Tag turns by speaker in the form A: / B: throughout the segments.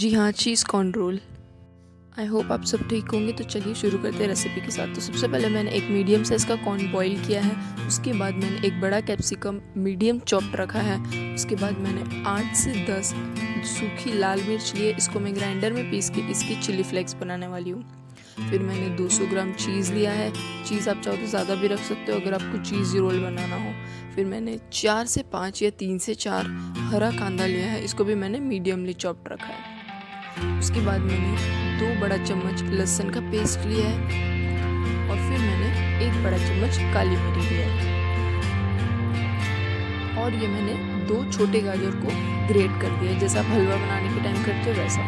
A: जी हाँ cheese corn roll I hope आप सब ठीक होंगे तो चलिए शुरू करते हैं रेसिपी के साथ। तो सबसे पहले मैंने एक मीडियम साइज़ का कॉर्न बॉईल किया है, उसके बाद मैंने एक बड़ा कैप्सिकम मीडियम चॉप्ड रखा है, उसके बाद मैंने आठ से दस सूखी लाल मिर्च लिए, इसको मैं ग्राइंडर में पीस के इसकी चिली फ्लेक्स बनाने वाली हूँ। फिर मैंने 200 ग्राम चीज़ लिया है चीज़ आप चाहो तो ज़्यादा भी रख सकते हो, अगर आपको चीज़ रोल बनाना हो। फिर मैंने चार से पाँच या तीन से चार हरा कांदा लिया है, इसको भी मैंने मीडियमली चॉप्ड रखा है। उसके बाद मैंने दो बड़ा चम्मच लहसुन का पेस्ट लिया है और फिर मैंने एक बड़ा चम्मच काली मिरी लिया है। और ये मैंने दो छोटे गाजर को ग्रेट कर दिया जैसा आप हलवा बनाने के टाइम करते हो वैसा।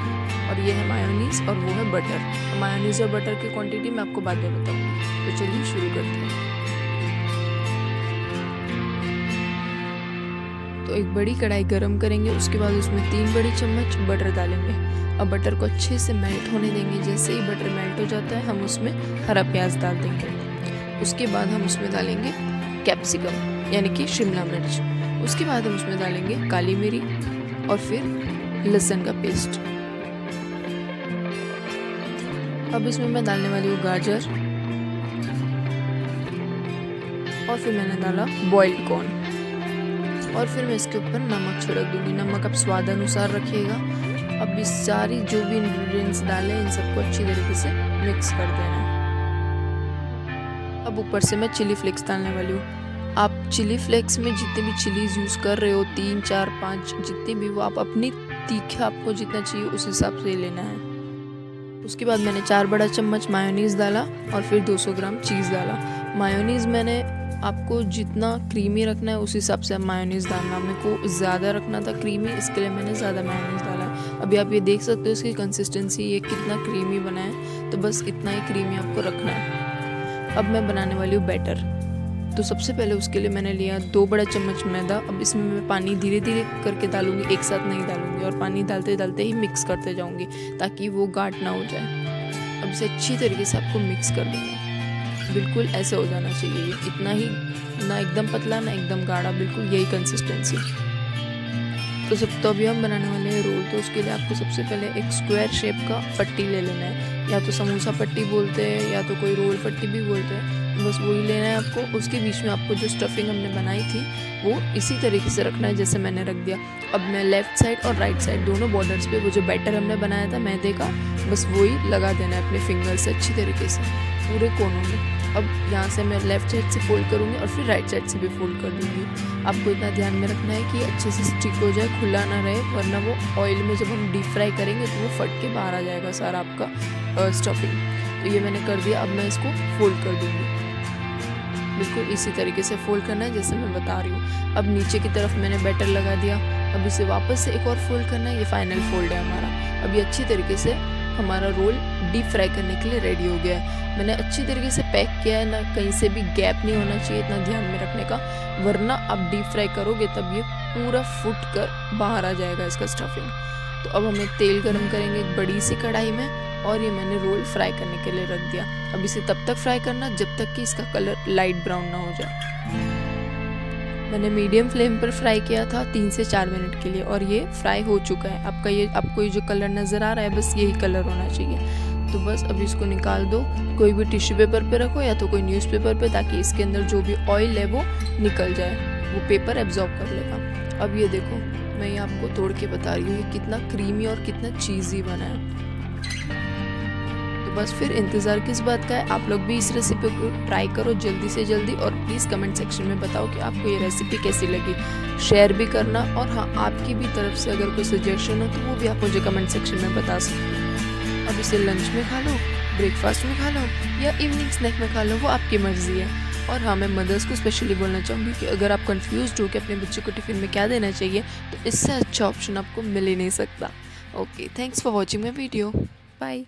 A: और ये है मायोनीस और वो है बटर मायोनीस और बटर की क्वांटिटी मैं आपको बाद में बताऊँगी। तो चलिए शुरू करते हैं। तो एक बड़ी कढ़ाई गरम करेंगे, उसके बाद उसमें तीन बड़ी चम्मच बटर डालेंगे। अब बटर को अच्छे से मेल्ट होने देंगे। जैसे ही बटर मेल्ट हो जाता है, हम उसमें हरा प्याज डाल देंगे। उसके बाद हम उसमें डालेंगे कैप्सिकम यानी कि शिमला मिर्च। उसके बाद हम उसमें डालेंगे काली मिरी और फिर लहसुन का पेस्ट अब इसमें मैं डालने वाली हूँ गाजर। और फिर मैंने डाला बॉइल्ड कॉर्न और फिर मैं इसके ऊपर नमक छिड़क दूँगी। नमक आप स्वाद अनुसार रखिएगा। अब इस सारी जो भी इंग्रेडिएंट्स डाले, इन सबको अच्छी तरीके से मिक्स कर देना अब ऊपर से मैं चिली फ्लेक्स डालने वाली हूँ। आप चिली फ्लेक्स में जितने भी चिलीज यूज़ कर रहे हो, तीन, चार, पाँच, जितने भी वो आप अपनी तीखा आपको जितना चाहिए उस हिसाब से लेना है। उसके बाद मैंने चार बड़ा चम्मच मायोनीज़ डाला और फिर 200 ग्राम चीज़ डाला। मायोनीज़ मैंने आपको जितना क्रीमी रखना है उस हिसाब से मायोनीज़ डालना मेरे को ज़्यादा रखना था क्रीमी इसके लिए मैंने ज़्यादा मायोनीज़ डाला। अभी आप ये देख सकते हो इसकी कंसिस्टेंसी ये कितना क्रीमी बना है। तो बस इतना ही क्रीमी आपको रखना है। अब मैं बनाने वाली हूँ बैटर तो सबसे पहले उसके लिए मैंने लिया दो बड़ा चम्मच मैदा। अब इसमें मैं पानी धीरे धीरे करके डालूँगी, एक साथ नहीं डालूँगी। और पानी डालते डालते ही मिक्स करते जाऊँगी, ताकि वो गाढ़ ना हो जाए। अब इसे अच्छी तरीके से आपको मिक्स कर देंगे बिल्कुल ऐसे हो जाना चाहिए। इतना ही, ना एकदम पतला, ना एकदम गाढ़ा, बिल्कुल यही कंसिस्टेंसी तो सब तो अभी हम बनाने वाले हैं रोल तो उसके लिए आपको सबसे पहले एक स्क्वायर शेप का पट्टी ले लेना है। या तो समोसा पट्टी बोलते हैं, या तो कोई रोल पट्टी भी बोलते हैं। बस वही लेना है आपको। उसके बीच में आपको जो स्टफिंग हमने बनाई थी, वो इसी तरीके से रखना है जैसे मैंने रख दिया। अब मैं लेफ़्ट साइड और राइट साइड दोनों बॉर्डर्स पे, वो जो बैटर हमने बनाया था, मैदे का, बस वही लगा देना है अपने फिंगर से अच्छी तरीके से, पूरे कोनों में। अब यहाँ से मैं लेफ़्ट साइड से फोल्ड करूँगी और फिर राइट साइड से भी फोल्ड कर दूँगी। आपको इतना ध्यान में रखना है कि अच्छे से स्टिक हो जाए, खुला ना रहे, वरना वो ऑयल में जब हम डीप फ्राई करेंगे तो वो फट के बाहर आ जाएगा सारा आपका स्टफिंग तो ये मैंने कर दिया, अब मैं इसको फोल्ड कर दूँगी। बिल्कुल इसी तरीके से फोल्ड करना है जैसे मैं बता रही हूँ। अब नीचे की तरफ़ मैंने बैटर लगा दिया। अब इसे वापस से एक और फोल्ड करना है, ये फाइनल फोल्ड है हमारा। अभी अच्छी तरीके से हमारा रोल डीप फ्राई करने के लिए रेडी हो गया है। मैंने अच्छी तरीके से पैक किया है, ना कहीं से भी गैप नहीं होना चाहिए, इतना ध्यान में रखने का। वरना आप डीप फ्राई करोगे, तब ये पूरा फुट कर बाहर आ जाएगा इसका स्टफिंग तो अब हमें तेल गर्म करेंगे एक बड़ी सी कढ़ाई में और ये मैंने रोल फ्राई करने के लिए रख दिया। अब इसे तब तक फ्राई करना जब तक कि इसका कलर लाइट ब्राउन ना हो जाए। मैंने मीडियम फ्लेम पर फ्राई किया था तीन से चार मिनट के लिए और ये फ्राई हो चुका है। आपका ये, आपको ये जो कलर नज़र आ रहा है, बस यही कलर होना चाहिए। तो बस अब इसको निकाल दो। कोई भी टिश्यू पेपर पे रखो या तो कोई न्यूज़पेपर पे ताकि इसके अंदर जो भी ऑयल है वो निकल जाए। वो पेपर एब्जॉर्ब कर लेगा। अब ये देखो, मैं ये आपको तोड़ के बता रही हूँ, ये कितना क्रीमी और कितना चीज़ी बना है। बस फिर इंतज़ार किस बात का है? आप लोग भी इस रेसिपी को ट्राई करो जल्दी से जल्दी और प्लीज़ कमेंट सेक्शन में बताओ कि आपको ये रेसिपी कैसी लगी। शेयर भी करना और हाँ आपकी भी तरफ़ से अगर कोई सजेशन हो तो वो भी आप मुझे कमेंट सेक्शन में बता सकते हो। अब इसे लंच में खा लो ब्रेकफास्ट में खा लो, या इवनिंग स्नैक में खा लो, वो आपकी मर्ज़ी है। और हाँ मैं मदर्स को स्पेशली बोलना चाहूँगी कि अगर आप कंफ्यूज हो कि अपने बच्चे को टिफ़िन में क्या देना चाहिए तो इससे अच्छा ऑप्शन आपको मिल ही नहीं सकता। Okay thanks for watching my video bye